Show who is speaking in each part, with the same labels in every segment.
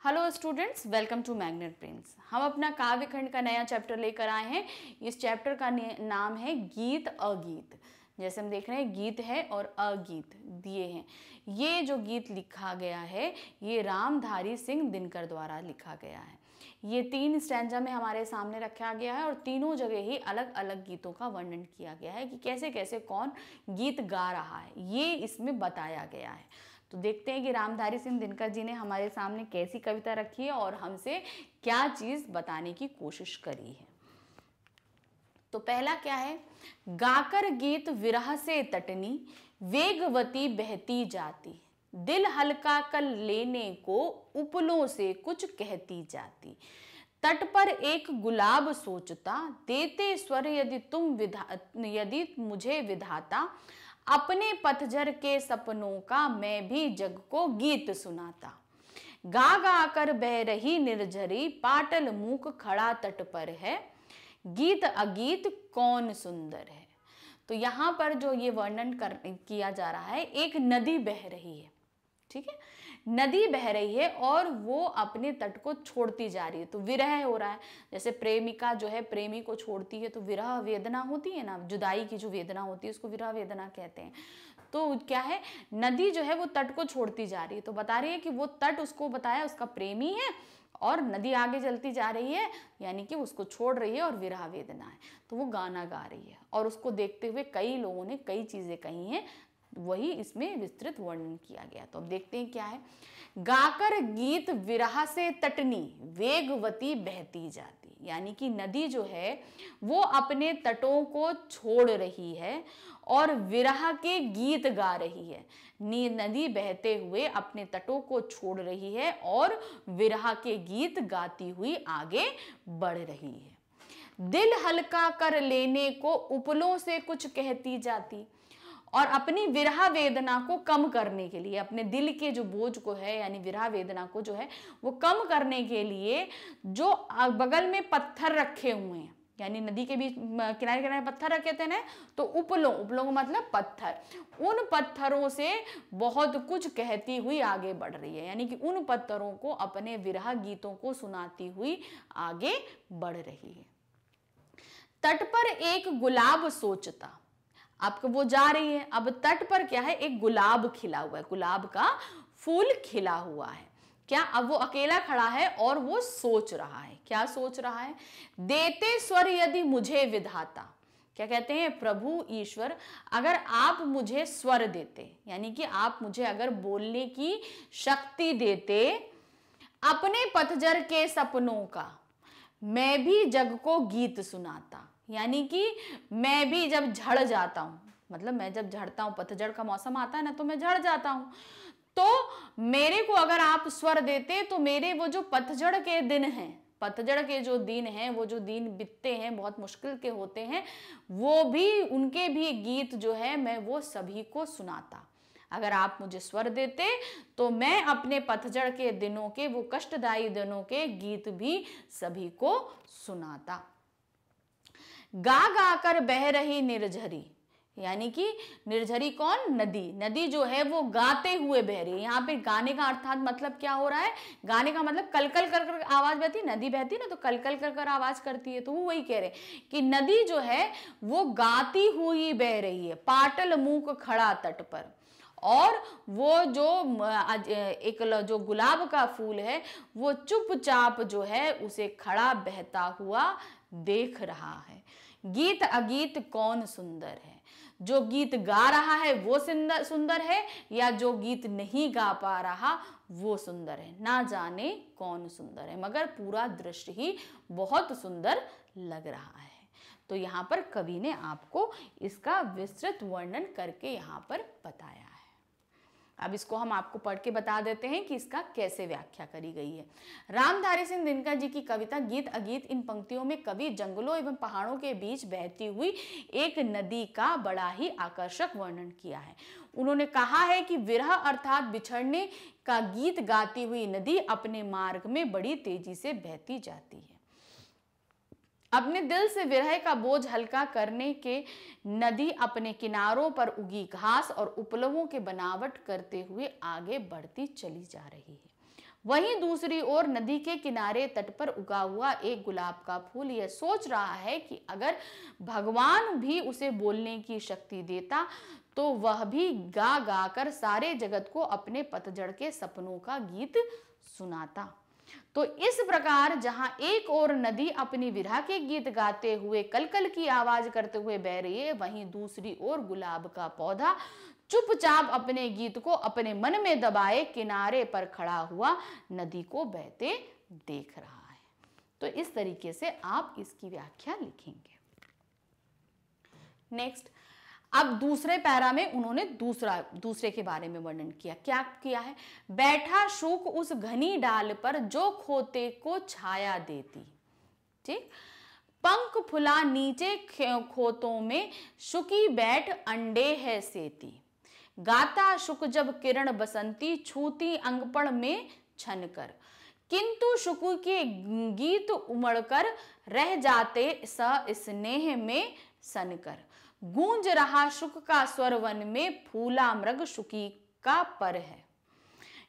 Speaker 1: Hello students welcome to magnet prince हम अपना काव्य खंड का नया चैप्टर लेकर आए हैं। इस चैप्टर का नाम है गीत अगीत। जैसे हम देख रहे हैं, गीत है और अगीत दिए हैं। ये जो गीत लिखा गया है, ये रामधारी सिंह दिनकर द्वारा लिखा गया है। ये तीन स्टैंजा में हमारे सामने रखा गया है और तीनों जगह ही अलग अलग गीतों का वर्णन किया गया है कि कैसे कैसे कौन गीत गा रहा है। ये इसमें बताया गया है। तो देखते हैं कि रामधारी सिंह दिनकर जी ने हमारे सामने कैसी कविता रखी है और हमसे क्या चीज़ बताने की कोशिश करी है। तो पहला क्या है? गाकर गीत विरह से तटनी, वेगवती बहती जाती। दिल हल्का कर लेने को उपलों से कुछ कहती जाती। तट पर एक गुलाब सोचता, देते स्वर यदि तुम विधा, यदि मुझे विधाता अपने पतझर के सपनों का मैं भी जग को गीत सुनाता। गा गा कर बह रही निर्झरी, पाटल मुख खड़ा तट पर है। गीत अगीत कौन सुंदर है? तो यहाँ पर जो ये वर्णन कर, किया जा रहा है, एक नदी बह रही है। ठीक है? नदी बह रही है और वो अपने तट को छोड़ती जा रही है। तो विरह हो रहा है। जैसे प्रेमिका जो है, प्रेमी को छोड़ती है तो विरह वेदना होती है ना? जुदाई की जो वेदना होती है, उसको विरह वेदना कहते हैं। तो क्या है? नदी जो है, वो तट को छोड़ती जा रही है। तो बता रही है कि वो तट उसको बताया, उसका प्रेमी है और नदी आगे चलती जा रही है, यानी कि उसको छोड़ रही है और विरह वेदना है। तो वो गाना गा रही है और उसको देखते हुए कई लोगों ने कई चीज़ें कही हैं वही इसमें विस्तृत वर्णन किया गया। तो अब देखते हैं क्या है। गाकर गीत विरह से तटनी, वेगवती बहती जाती। यानी कि नदी जो है, वो अपने तटों को छोड़ रही है और विरह के गीत गा रही है। नदी बहते हुए अपने तटों को छोड़ रही है और विरह के गीत गाती हुई आगे बढ़ रही है। दिल हल्का कर लेने को उपलों से कुछ कहती जाती। और अपनी विरह वेदना को कम करने के लिए, अपने दिल के जो बोझ को है, यानी विरह वेदना को जो है, वो कम करने के लिए जो बगल में पत्थर रखे हुए हैं, यानी नदी के बीच किनारे किनारे पत्थर रखे थे ना तो उपलों उपलों का मतलब पत्थर। उन पत्थरों से बहुत कुछ कहती हुई आगे बढ़ रही है, यानी कि उन पत्थरों को अपने विरह गीतों को सुनाती हुई आगे बढ़ रही है। तट पर एक गुलाब सोचता अब वो जा रही है। अब तट पर क्या है? एक गुलाब खिला हुआ है। गुलाब का फूल खिला हुआ है। क्या अब वो अकेला खड़ा है और वो सोच रहा है? क्या सोच रहा है? देते स्वर यदि मुझे विधाता। क्या कहते हैं? प्रभु ईश्वर, अगर आप मुझे स्वर देते, यानी कि आप मुझे अगर बोलने की शक्ति देते अपने पतझर के सपनों का, मैं भी जग को गीत सुनाता। यानी कि मैं भी जब झड़ जाता हूँ मतलब मैं जब झड़ता हूँ, पतझड़ का मौसम आता है ना तो मैं झड़ जाता हूँ। तो मेरे को अगर आप स्वर देते तो मेरे वो जो पतझड़ के दिन हैं, पतझड़ के जो दिन हैं, वो जो दिन बीतते हैं, बहुत मुश्किल के होते हैं, वो भी, उनके भी गीत जो है, मैं वो सभी को सुनाता। अगर आप मुझे स्वर देते तो मैं अपने पतझड़ के दिनों के, वो कष्टदायी दिनों के गीत भी सभी को सुनाता। गा गा कर बह रही निर्झरी। यानी कि निर्झरी कौन? नदी। नदी जो है वो गाते हुए बह रही है। यहाँ पे गाने का अर्थात मतलब क्या हो रहा है? गाने का मतलब कलकल कर कर आवाज़ बहती, नदी बहती ना तो कलकल कर कर आवाज़ करती है। तो वो वही कह रहे कि नदी जो है वो गाती हुई बह रही है, पाटल मुख खड़ा तट पर। और वो जो एक जो गुलाब का फूल है, वो चुपचाप जो है, उसे खड़ा बहता हुआ देख रहा है। गीत अगीत कौन सुंदर है? जो गीत गा रहा है, वो सुंदर सुंदर है, या जो गीत नहीं गा पा रहा, वो सुंदर है? ना जाने कौन सुंदर है, मगर पूरा दृश्य ही बहुत सुंदर लग रहा है। तो यहाँ पर कवि ने आपको इसका विस्तृत वर्णन करके यहाँ पर बताया। अब इसको हम आपको पढ़ के बता देते हैं कि इसका कैसे व्याख्या करी गई है। रामधारी सिंह दिनकर जी की कविता, गीत अगीत, इन पंक्तियों में कवि जंगलों एवं पहाड़ों के बीच बहती हुई एक नदी का बड़ा ही आकर्षक वर्णन किया है। उन्होंने कहा है कि विरह अर्थात बिछड़ने का गीत गाती हुई नदी अपने मार्ग में बड़ी तेज़ी से बहती जाती है। अपने दिल से विरह का बोझ हल्का करने के नदी अपने किनारों पर उगी घास और उपलवों के बनावट करते हुए आगे बढ़ती चली जा रही है। वहीं दूसरी ओर नदी के किनारे तट पर उगा हुआ एक गुलाब का फूल यह सोच रहा है कि अगर भगवान भी उसे बोलने की शक्ति देता तो वह भी गा गा कर सारे जगत को अपने पतझड़ के सपनों का गीत सुनाता। तो इस प्रकार जहाँ एक और नदी अपनी विरह के गीत गाते हुए कलकल की आवाज़ करते हुए बह रही है, वहीं दूसरी ओर गुलाब का पौधा चुपचाप अपने गीत को अपने मन में दबाए किनारे पर खड़ा हुआ नदी को बहते देख रहा है। तो इस तरीके से आप इसकी व्याख्या लिखेंगे। नेक्स्ट अब दूसरे पैरा में उन्होंने दूसरा, दूसरे के बारे में वर्णन किया। क्या किया है? बैठा शुक उस घनी डाल पर जो खोते को छाया देती। ठीक? पंख फुला नीचे खोतों में शुकी बैठ अंडे है सेती। गाता शुक जब किरण बसंती, छूती अंगपण में छन कर। किंतु शुक के गीत उमड़कर रह जाते स स्नेह में सनकर गूंज रहा शुक का स्वर वन में फूला मृग शुकी का पर है।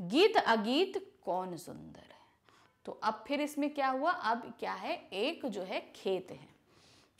Speaker 1: गीत अगीत कौन सुंदर है? तो अब फिर इसमें क्या हुआ? अब क्या है? एक जो है खेत है।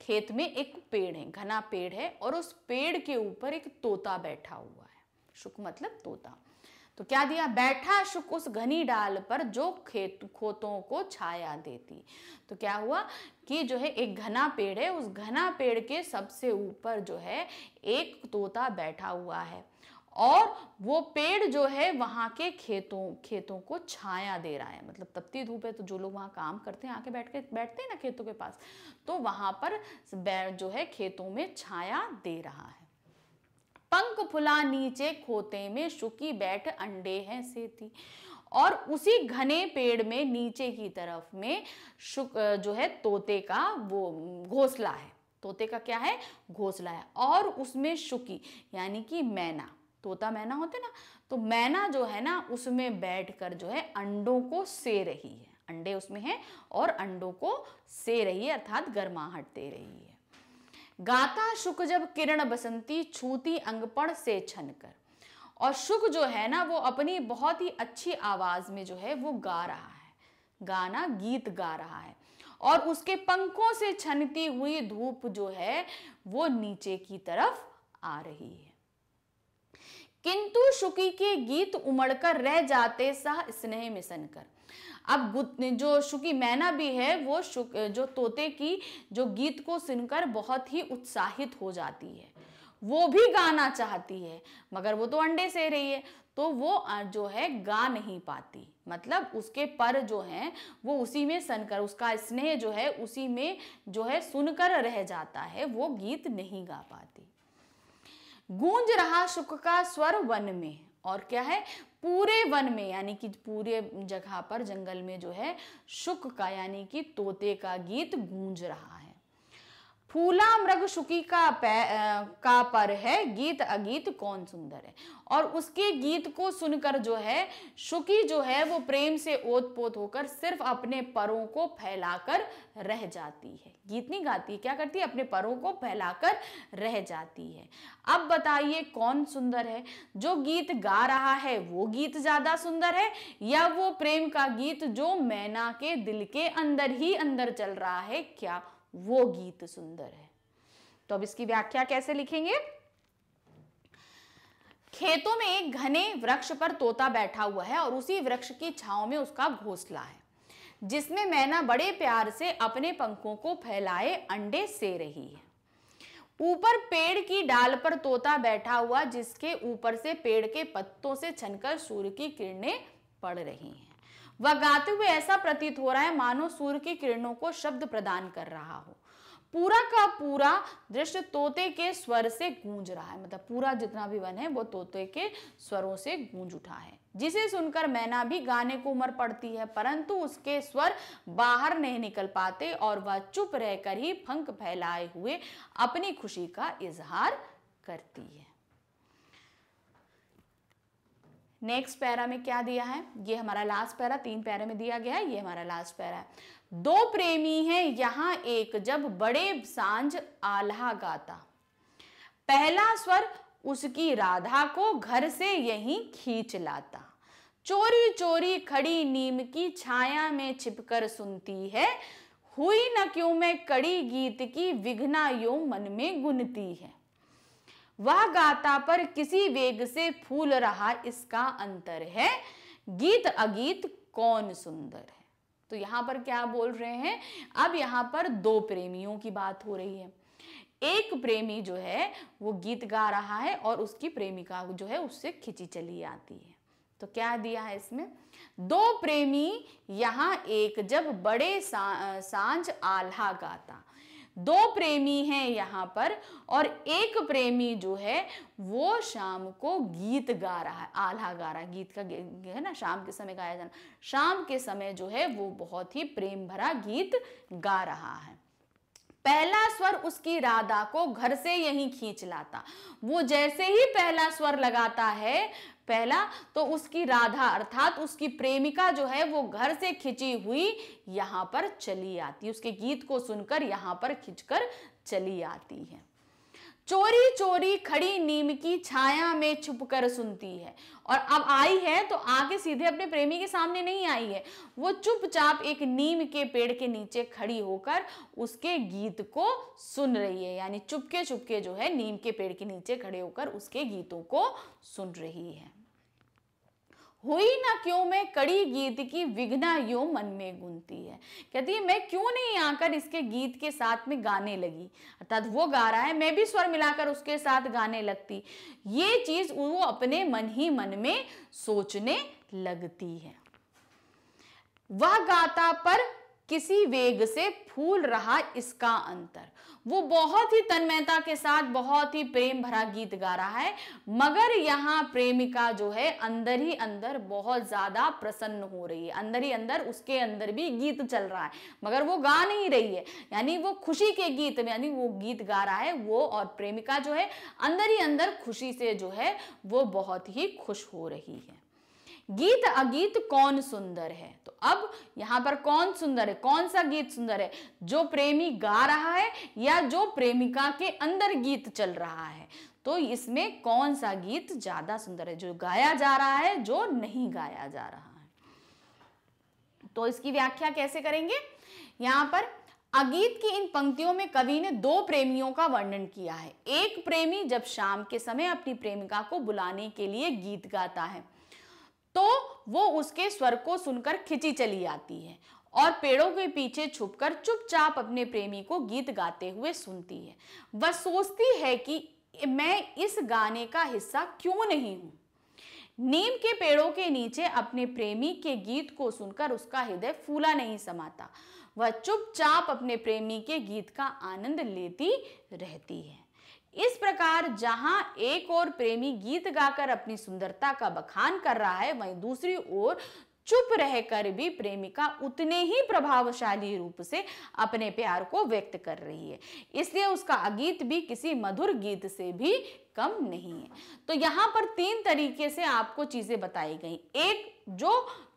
Speaker 1: खेत में एक पेड़ है, घना पेड़ है और उस पेड़ के ऊपर एक तोता बैठा हुआ है। शुक मतलब तोता। तो क्या दिया? बैठा शुक उस घनी डाल पर जो खेत, खोतों को छाया देती। तो क्या हुआ कि जो है एक घना पेड़ है, उस घना पेड़ के सबसे ऊपर जो है एक तोता बैठा हुआ है। और वो पेड़ जो है वहाँ के खेतों खेतों को छाया दे रहा है। मतलब तपती धूप है तो जो लोग वहाँ काम करते हैं, आके बैठ के, बैठते हैं ना खेतों के पास तो वहाँ पर जो है खेतों में छाया दे रहा है। पंख फुला नीचे खोते में शुकी बैठ अंडे हैं सेती। और उसी घने पेड़ में नीचे की तरफ़ में शुक जो है तोते का वो घोसला है। तोते का क्या है? घोसला है। और उसमें शुकी, यानी कि मैना। तोता मैना होते ना तो मैना जो है ना, उसमें बैठकर जो है अंडों को से रही है। अंडे उसमें हैं और अंडों को से रही है, अर्थात गर्माहट दे रही है। गाता शुक जब किरण बसंती, छूती अंगपण से छनकर। और शुक जो है ना, वो अपनी बहुत ही अच्छी आवाज़ में जो है, वो गा रहा है। गाना, गीत गा रहा है। और उसके पंखों से छनती हुई धूप जो है, वो नीचे की तरफ़ आ रही है। किंतु शुकी के गीत उमड़कर रह जाते सह स्नेह मिशन कर अब जो शुकी मैना भी है, वो जो तोते की, जो गीत को सुनकर बहुत ही उत्साहित हो जाती है। वो भी गाना चाहती है, मगर वो तो अंडे से रही है तो वो जो है, गा नहीं पाती। मतलब उसके पर जो हैं, वो उसी में सनकर, उसका स्नेह जो है, उसी में जो है, सुनकर रह जाता है, वो गीत नहीं गा पाती। गूंज रहा शुक का स्वर वन में और क्या है? पूरे वन में, यानी कि पूरे जगह पर जंगल में जो है, शुक का, यानी कि तोते का गीत गूंज रहा है। फूला मृग शुकी का का पर है, गीत अगीत कौन सुंदर है? और उसके गीत को सुनकर जो है, शुकी जो है, वो प्रेम से ओत पोत होकर सिर्फ़ अपने परों को फैलाकर रह जाती है। गीत नहीं गाती, क्या करती है? अपने परों को फैलाकर रह जाती है। अब बताइए, कौन सुंदर है? जो गीत गा रहा है, वो गीत ज़्यादा सुंदर है? या वो प्रेम का गीत जो मैना के दिल के अंदर ही अंदर चल रहा है, क्या वो गीत सुंदर है। तो अब इसकी व्याख्या कैसे लिखेंगे? खेतों में एक घने वृक्ष पर तोता बैठा हुआ है और उसी वृक्ष की छाव में उसका घोंसला है, जिसमें मैना बड़े प्यार से अपने पंखों को फैलाए अंडे से रही है। ऊपर पेड़ की डाल पर तोता बैठा हुआ, जिसके ऊपर से पेड़ के पत्तों से छनकर सूर्य की किरणें पड़ रही हैं। वह गाते हुए ऐसा प्रतीत हो रहा है, मानो सूर्य की किरणों को शब्द प्रदान कर रहा हो। पूरा का पूरा दृश्य तोते के स्वर से गूंज रहा है। मतलब पूरा जितना भी वन है, वो तोते के स्वरों से गूंज उठा है। जिसे सुनकर मैना भी गाने को उमर पड़ती है, परंतु उसके स्वर बाहर नहीं निकल पाते और वह चुप रहकर ही फंक फैलाए हुए अपनी खुशी का इजहार करती है। नेक्स्ट पैरा में क्या दिया है? ये हमारा लास्ट पैरा, तीन पैरा में दिया गया है, ये हमारा लास्ट पैरा है। दो प्रेमी हैं यहाँ एक, जब बड़े साँझ आल्हा गाता। पहला स्वर उसकी राधा को घर से यहीं खींच लाता। चोरी चोरी खड़ी नीम की छाया में छिपकर सुनती है। हुई न क्यों मैं कड़ी गीत की, विघ्ना यो मन में गुनती है। वह गाता पर किसी वेग से फूल रहा इसका अंतर है। गीत अगीत कौन सुंदर है? तो यहाँ पर क्या बोल रहे हैं? अब यहाँ पर दो प्रेमियों की बात हो रही है। एक प्रेमी जो है वो गीत गा रहा है और उसकी प्रेमिका जो है उससे खिंची चली आती है। तो क्या दिया है इसमें? दो प्रेमी यहाँ एक जब बड़े सा, साँझ आल्हा गाता। दो प्रेमी हैं यहाँ पर और एक प्रेमी जो है, वो शाम को गीत गा रहा है, आल्हा गा रहा है। गीत का है ना? शाम के समय गाया जाना। शाम के समय जो है, वो बहुत ही प्रेम भरा गीत गा रहा है। पहला स्वर उसकी राधा को घर से यहीं खींच लाता। वो जैसे ही पहला स्वर लगाता है, पहला तो उसकी राधा, अर्थात उसकी प्रेमिका जो है, वो घर से खिंची हुई यहाँ पर चली आती। उसके गीत को सुनकर यहाँ पर खिंचकर चली आती है। चोरी चोरी खड़ी नीम की छाया में छुपकर सुनती है। और अब आई है तो आके सीधे अपने प्रेमी के सामने नहीं आई है। वो चुपचाप एक नीम के पेड़ के नीचे खड़ी होकर उसके गीत को सुन रही है। यानी चुपके चुपके जो है नीम के पेड़ के नीचे खड़े होकर उसके गीतों को सुन रही है। हुई ना क्यों मैं कड़ी गीत की विघ्ना यो मन में गुनती है। कहती है, मैं क्यों नहीं आकर इसके गीत के साथ में गाने लगी? अर्थात वो गा रहा है, मैं भी स्वर मिलाकर उसके साथ गाने लगती। ये चीज़ वो अपने मन ही मन में सोचने लगती है। वह गाता पर किसी वेग से फूल रहा इसका अंतर। वो बहुत ही तन्मयता के साथ बहुत ही प्रेम भरा गीत गा रहा है, मगर यहाँ प्रेमिका जो है, अंदर ही अंदर बहुत ज़्यादा प्रसन्न हो रही है। अंदर ही अंदर उसके अंदर भी गीत चल रहा है, मगर वो गा नहीं रही है। यानी वो खुशी के गीत में, यानी वो गीत गा रहा है, वो और प्रेमिका जो है, अंदर ही अंदर खुशी से जो है, वो बहुत ही खुश हो रही है। गीत अगीत कौन सुंदर है? तो अब यहाँ पर कौन सुंदर है? कौन सा गीत सुंदर है? जो प्रेमी गा रहा है या जो प्रेमिका के अंदर गीत चल रहा है? तो इसमें कौन सा गीत ज़्यादा सुंदर है? जो गाया जा रहा है, जो नहीं गाया जा रहा है। तो इसकी व्याख्या कैसे करेंगे? यहाँ पर अगीत की इन पंक्तियों में कवि ने दो प्रेमियों का वर्णन किया है। एक प्रेमी जब शाम के समय अपनी प्रेमिका को बुलाने के लिए गीत गाता है। तो वो उसके स्वर को सुनकर खिंची चली आती है और पेड़ों के पीछे छुपकर चुपचाप अपने प्रेमी को गीत गाते हुए सुनती है। वह सोचती है कि मैं इस गाने का हिस्सा क्यों नहीं हूँ? नीम के पेड़ों के नीचे अपने प्रेमी के गीत को सुनकर उसका हृदय फूला नहीं समाता। वह चुपचाप अपने प्रेमी के गीत का आनंद लेती रहती है। इस प्रकार जहाँ एक और प्रेमी गीत गाकर अपनी सुंदरता का बखान कर रहा है, वहीं दूसरी ओर चुप रहकर भी प्रेमिका उतने ही प्रभावशाली रूप से अपने प्यार को व्यक्त कर रही है। इसलिए उसका अगीत भी किसी मधुर गीत से भी कम नहीं है। तो यहाँ पर तीन तरीके से आपको चीज़ें बताई गई। एक, जो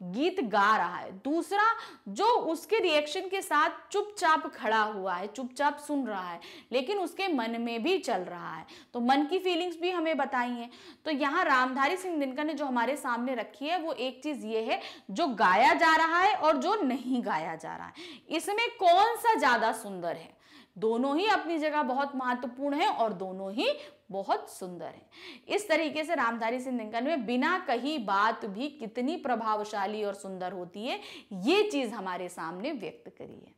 Speaker 1: गीत गा रहा है। दूसरा, जो उसके रिएक्शन के साथ चुपचाप खड़ा हुआ है, चुपचाप सुन रहा है, लेकिन उसके मन में भी चल रहा है। तो मन की फीलिंग्स भी हमें बताई हैं। तो यहाँ रामधारी सिंह दिनकर ने जो हमारे सामने रखी है, वो एक चीज़ ये है, जो गाया जा रहा है और जो नहीं गाया जा रहा है। इसमें कौन सा ज़्यादा सुंदर है? दोनों ही अपनी जगह बहुत महत्वपूर्ण है और दोनों ही बहुत सुंदर है। इस तरीके से रामधारी सिंह दिनकर में बिना कही बात भी कितनी प्रभावशाली और सुंदर होती है, ये चीज़ हमारे सामने व्यक्त करी है।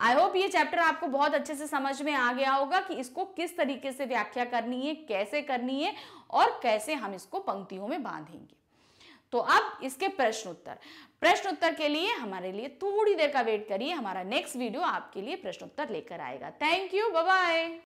Speaker 1: आई होप ये चैप्टर आपको बहुत अच्छे से समझ में आ गया होगा कि इसको किस तरीके से व्याख्या करनी है, कैसे करनी है और कैसे हम इसको पंक्तियों में बांधेंगे। तो अब इसके प्रश्न उत्तर। प्रश्न उत्तर के लिए हमारे लिए थोड़ी देर का वेट करिए, हमारा नेक्स्ट वीडियो आपके लिए प्रश्न उत्तर लेकर आएगा। Thank you bye